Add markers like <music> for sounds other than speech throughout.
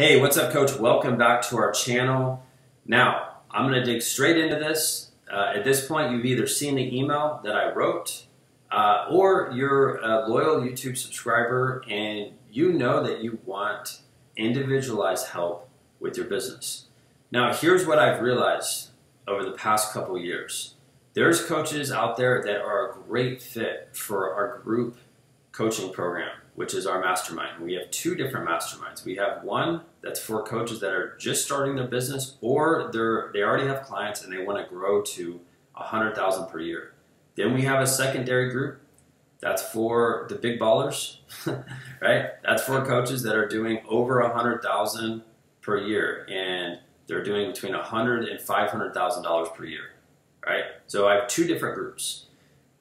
Hey, what's up, coach? Welcome back to our channel. Now, I'm going to dig straight into this. Uh, at this point, you've either seen the email that I wrote, uh, or you're a loyal YouTube subscriber and you know that you want individualized help with your business. Now, here's what I've realized over the past couple years. There's coaches out there that are a great fit for our group coaching program which is our mastermind. We have two different masterminds. We have one that's for coaches that are just starting their business or they're they already have clients and they want to grow to a hundred thousand per year. Then we have a secondary group that's for the big ballers, <laughs> right? That's for coaches that are doing over a hundred thousand per year and they're doing between a hundred and five hundred thousand dollars per year, right? So I have two different groups.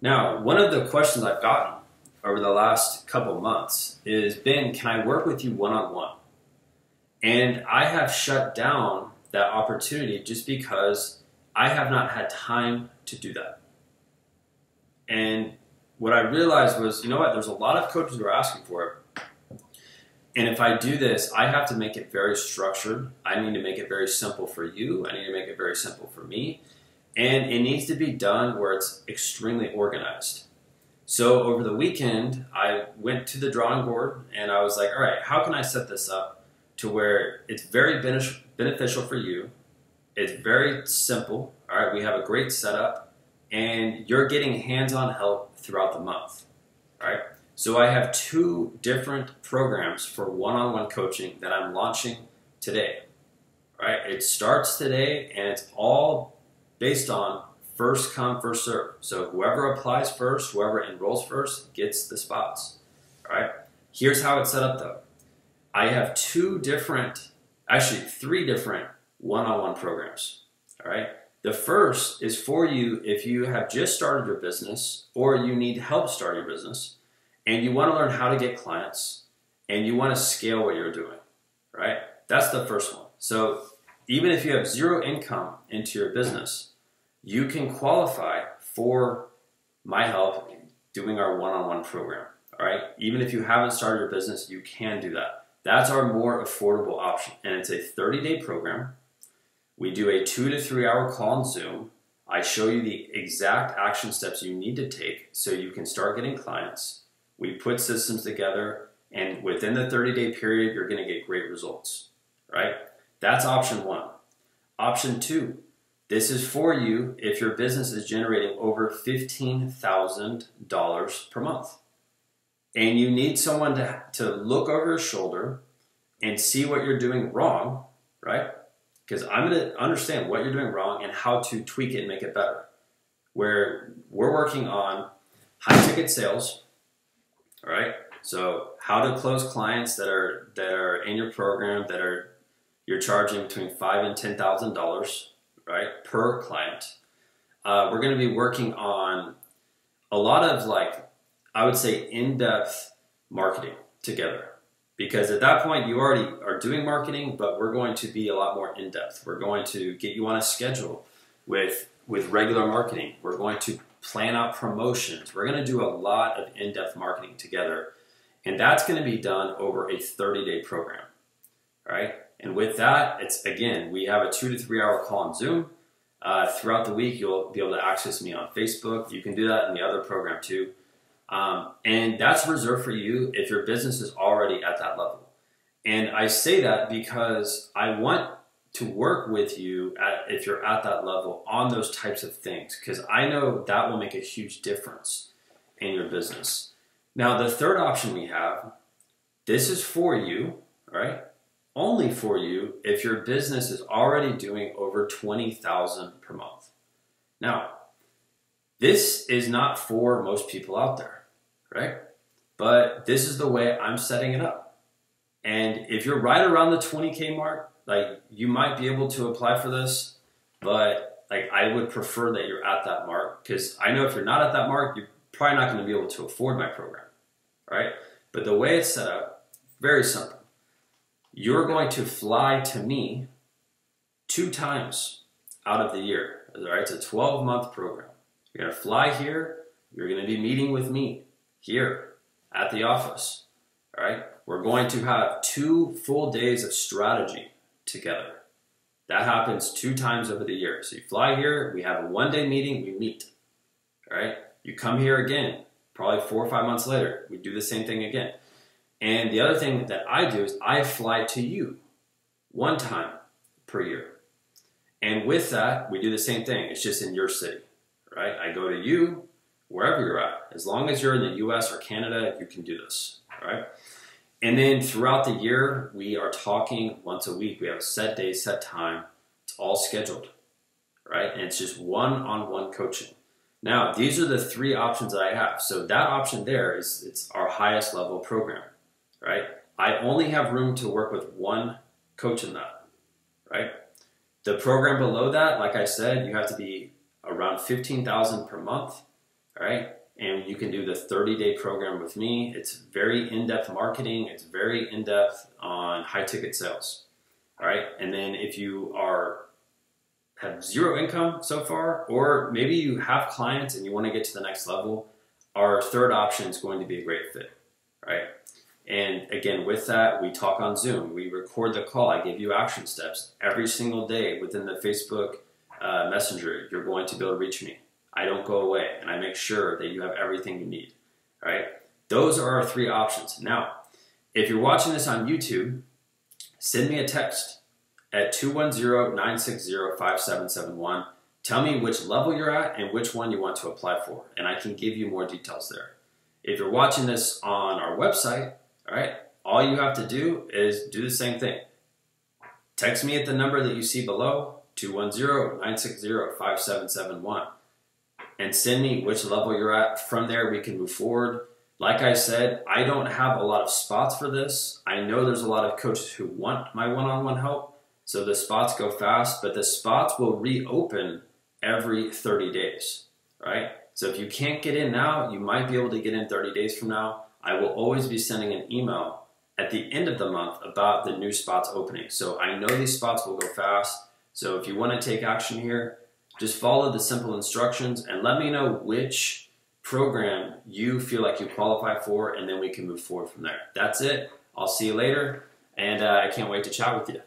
Now, one of the questions I've gotten over the last couple months is Ben, can I work with you one on one? And I have shut down that opportunity just because I have not had time to do that. And what I realized was, you know what, there's a lot of coaches who are asking for it. And if I do this, I have to make it very structured. I need to make it very simple for you. I need to make it very simple for me. And it needs to be done where it's extremely organized. So over the weekend, I went to the drawing board and I was like, all right, how can I set this up to where it's very beneficial for you? It's very simple. All right, we have a great setup and you're getting hands on help throughout the month. All right, so I have two different programs for one on one coaching that I'm launching today. All right, it starts today and it's all based on first come, first serve. So whoever applies first, whoever enrolls first, gets the spots. All right. Here's how it's set up though. I have two different, actually three different one-on-one programs. All right. The first is for you if you have just started your business or you need help start your business and you want to learn how to get clients and you want to scale what you're doing. Right. That's the first one. So even if you have zero income into your business, you can qualify for my help doing our one-on-one program. All right. Even if you haven't started your business, you can do that. That's our more affordable option. And it's a 30-day program. We do a two to three hour call on Zoom. I show you the exact action steps you need to take so you can start getting clients. We put systems together, and within the 30 day period, you're going to get great results, right? That's option one. Option two, this is for you if your business is generating over $15,000 per month. And you need someone to, to look over your shoulder and see what you're doing wrong, right? Because I'm going to understand what you're doing wrong and how to tweak it and make it better. Where we're working on high ticket sales, all right? So how to close clients that are that are in your program that are you're charging between five and ten thousand dollars right, per client. Uh, we're going to be working on a lot of like, I would say, in depth marketing together. Because at that point, you already are doing marketing, but we're going to be a lot more in depth. We're going to get you on a schedule with, with regular marketing. We're going to plan out promotions. We're going to do a lot of in depth marketing together. And that's going to be done over a 30 day program. All right. And with that, it's again, we have a two to three hour call on Zoom. Uh, throughout the week, you'll be able to access me on Facebook. You can do that in the other program too. Um, and that's reserved for you if your business is already at that level. And I say that because I want to work with you at, if you're at that level on those types of things, because I know that will make a huge difference in your business. Now, the third option we have, this is for you, right? Only for you if your business is already doing over 20,000 per month. Now, this is not for most people out there, right? But this is the way I'm setting it up. And if you're right around the 20k mark, like you might be able to apply for this, but like I would prefer that you're at that mark because I know if you're not at that mark, you're probably not going to be able to afford my program, right? But the way it's set up, very simple you're going to fly to me two times out of the year. All right, it's a 12 month program. You're going to fly here. You're going to be meeting with me here at the office. All right, we're going to have two full days of strategy together. That happens two times over the year. So you fly here, we have a one day meeting, we meet. All right. You come here again, probably four or five months later, we do the same thing again. And the other thing that I do is I fly to you one time per year. And with that, we do the same thing. It's just in your city, right? I go to you wherever you're at. As long as you're in the US or Canada, you can do this, right? And then throughout the year, we are talking once a week. We have a set day, set time. It's all scheduled, right? And it's just one on one coaching. Now, these are the three options that I have. So that option there is it's our highest level program, right? I only have room to work with one coach in that, right? The program below that, like I said, you have to be around 15,000 per month, right? And you can do the 30 day program with me. It's very in depth marketing, it's very in depth on high ticket sales, all right? And then if you are have zero income so far, or maybe you have clients and you want to get to the next level, our third option is going to be a great fit, right? And again, with that, we talk on Zoom. We record the call. I give you action steps every single day within the Facebook uh, Messenger. You're going to be able to reach me. I don't go away, and I make sure that you have everything you need. Right? Those are our three options. Now, if you're watching this on YouTube, send me a text at 210-960-5771. Tell me which level you're at and which one you want to apply for, and I can give you more details there. If you're watching this on our website, all right. All you have to do is do the same thing. Text me at the number that you see below, 210-960-5771, and send me which level you're at. From there, we can move forward. Like I said, I don't have a lot of spots for this. I know there's a lot of coaches who want my one-on-one help, so the spots go fast, but the spots will reopen every 30 days, right? So if you can't get in now, you might be able to get in 30 days from now. I will always be sending an email at the end of the month about the new spots opening. So I know these spots will go fast. So if you want to take action here, just follow the simple instructions and let me know which program you feel like you qualify for, and then we can move forward from there. That's it. I'll see you later, and uh, I can't wait to chat with you.